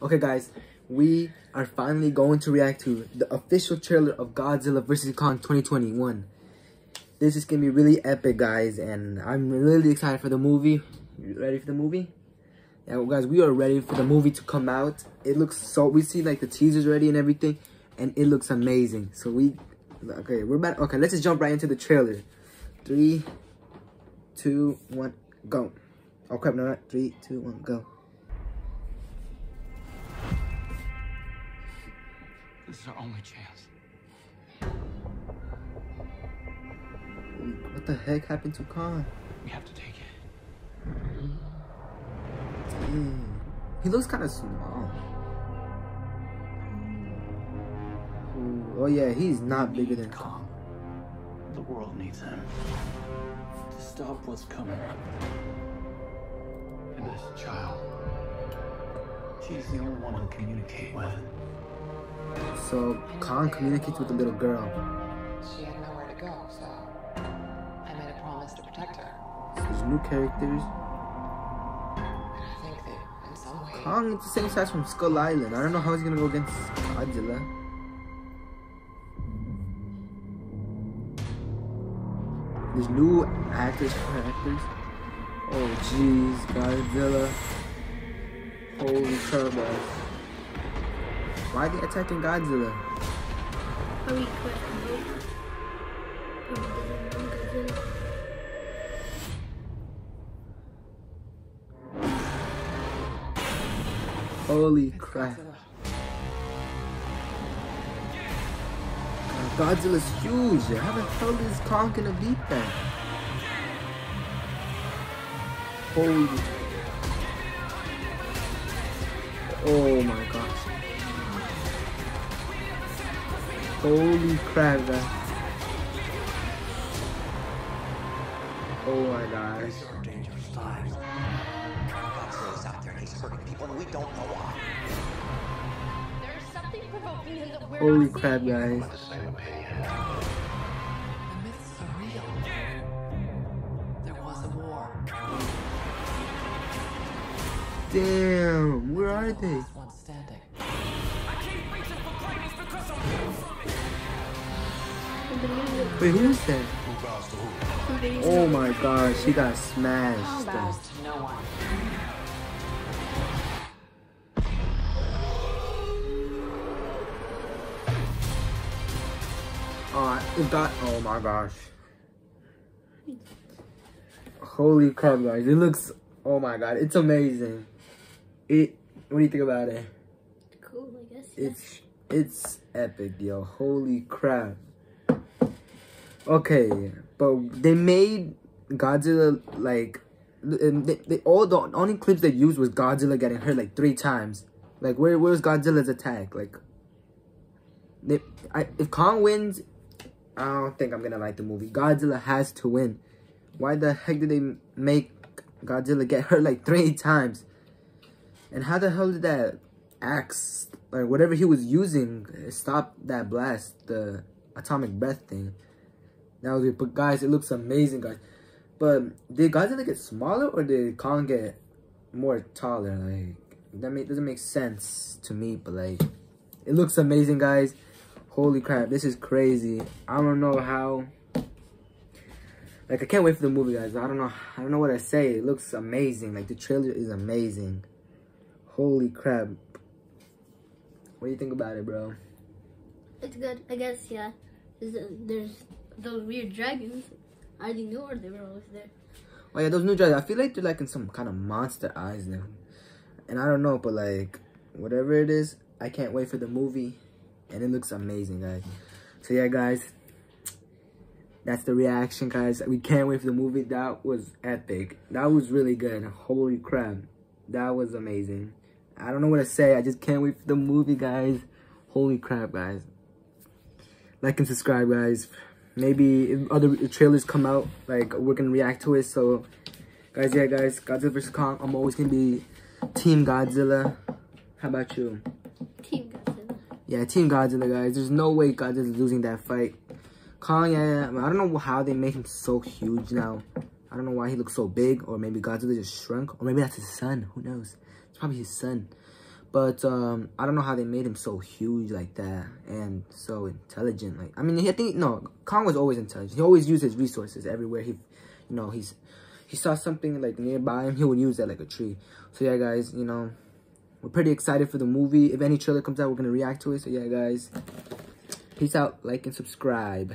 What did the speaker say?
Okay, guys, we are finally going to react to the official trailer of Godzilla vs. Kong 2021. This is gonna be really epic, guys, and I'm really excited for the movie. You ready for the movie? Yeah, well, guys, we are ready for the movie to come out. It looks so, we see like the teasers ready and everything, and it looks amazing. So we, okay, we're about, okay, let's just jump right into the trailer. Three, two, one, go. Oh crap, no, not three, two, one, go. This is our only chance. What the heck happened to Kong? We have to take it. Dang. He looks kind of small. Ooh, oh yeah, he's not bigger than Kong. The world needs him to stop what's coming. And this child, she's the only one to communicate with. So Kong communicates with the little girl. She had nowhere to go, so I made a promise to protect her. So there's new characters. And I think that in some way, Kong is the same size from Skull Island. I don't know how he's gonna go against Godzilla. There's new actors, characters. Oh jeez, Godzilla. Holy crap. Why are they attacking Godzilla? Hurry, quick, quick. Godzilla. Holy crap. God, Godzilla's huge. How the hell is Kong gonna beat that? Holy. Oh my gosh. Holy crap, guys. Oh my gosh. These are dangerous times. Godzilla's out there and he's hurting people and we don't know why. There's something provoking him that we're Holy crap, guys. The same opinion. the myths are real. There was a war. Damn, where are they? Wait, who is that? Oh my god, she got smashed. no. Oh, it got. Oh my gosh. Holy crap, guys! It looks. Oh my god, it's amazing. It. What do you think about it? Cool, I guess. It's it's epic, yo. Holy crap. Okay, but they made Godzilla like they, they all the only clips they used was Godzilla getting hurt like three times. Like where where's Godzilla's attack? Like they, I, if Kong wins, I don't think I'm gonna like the movie. Godzilla has to win. Why the heck did they make Godzilla get hurt like three times? And how the hell did that axe, like whatever he was using, stop that blast, the atomic breath thing? That was. But guys, it looks amazing, guys. But did Godzilla get smaller or did Kong get more taller? Like that make, doesn't make sense to me. But like, it looks amazing, guys. Holy crap, this is crazy. I don't know how. Like I can't wait for the movie, guys. I don't know. I don't know what I say. It looks amazing. Like the trailer is amazing. Holy crap. What do you think about it, bro? It's good, I guess, yeah. There's those weird dragons. Are they new or they were always there? Oh yeah, those new dragons. I feel like they're like in some kind of monster eyes now. And I don't know, but like whatever it is, I can't wait for the movie. And it looks amazing, guys. So yeah, guys. That's the reaction, guys. We can't wait for the movie. That was epic. That was really good. Holy crap. That was amazing. I don't know what to say. I just can't wait for the movie, guys. Holy crap, guys. Like and subscribe, guys. Maybe if other trailers come out, like, we're gonna react to it. So, guys, yeah, guys. Godzilla vs. Kong. I'm always gonna be Team Godzilla. How about you? Team Godzilla. Yeah, Team Godzilla, guys. There's no way Godzilla's losing that fight. Kong, yeah, yeah. I don't know how they made him so huge now. I don't know why he looks so big. Or maybe Godzilla just shrunk. Or maybe that's his son. Who knows? It's probably his son. But um, I don't know how they made him so huge like that and so intelligent. Like I mean, I think no, Kong was always intelligent. He always used his resources everywhere. He, you know, he's he saw something like nearby him, he would use that like a tree. So yeah, guys, you know, we're pretty excited for the movie. If any trailer comes out, we're gonna react to it. So yeah, guys, peace out, like and subscribe.